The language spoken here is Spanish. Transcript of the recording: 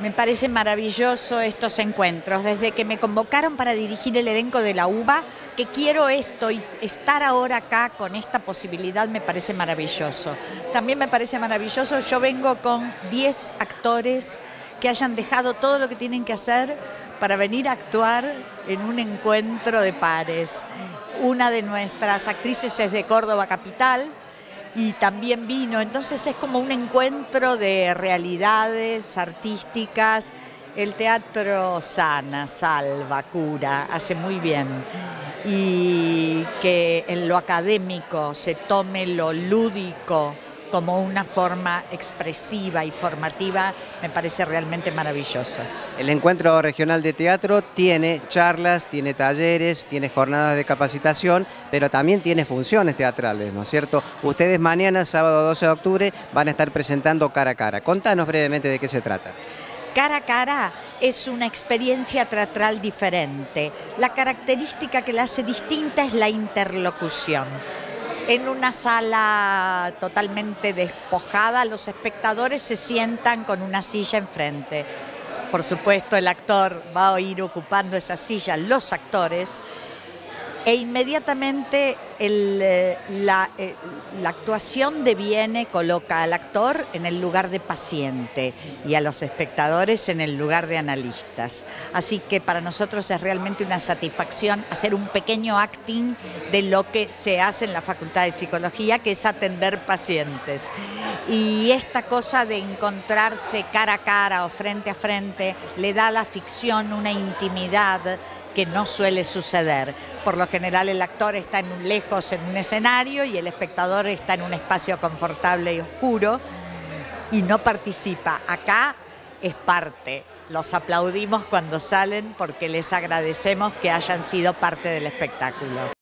Me parece maravilloso estos encuentros. Desde que me convocaron para dirigir el elenco de la UBA, que quiero esto y estar ahora acá con esta posibilidad me parece maravilloso. También me parece maravilloso, yo vengo con 10 actores que hayan dejado todo lo que tienen que hacer para venir a actuar en un encuentro de pares. Una de nuestras actrices es de Córdoba Capital, y también vino. Entonces es como un encuentro de realidades artísticas. El teatro sana, salva, cura, hace muy bien. Y que en lo académico se tome lo lúdico como una forma expresiva y formativa me parece realmente maravilloso. El Encuentro Regional de Teatro tiene charlas, tiene talleres, tiene jornadas de capacitación, pero también tiene funciones teatrales, ¿no es cierto? Ustedes mañana, sábado 12 de octubre, van a estar presentando Cara a Cara. Contanos brevemente de qué se trata. Cara a cara es una experiencia teatral diferente. La característica que la hace distinta es la interlocución en una sala totalmente despojada, los espectadores se sientan con una silla enfrente. Por supuesto, el actor va a ir ocupando esa silla, los actores, e inmediatamente eh, la, eh, la, actuación deviene, coloca al actor en el lugar de paciente y a los espectadores en el lugar de analistas. Así que para nosotros es realmente una satisfacción hacer un pequeño acting de lo que se hace en la Facultad de Psicología, que es atender pacientes. Y esta cosa de encontrarse cara a cara o frente a frente le da a la ficción una intimidad que no suele suceder. Por lo general el actor está en un lejos en un escenario y el espectador está en un espacio confortable y oscuro y no participa. Acá es parte. Los aplaudimos cuando salen porque les agradecemos que hayan sido parte del espectáculo.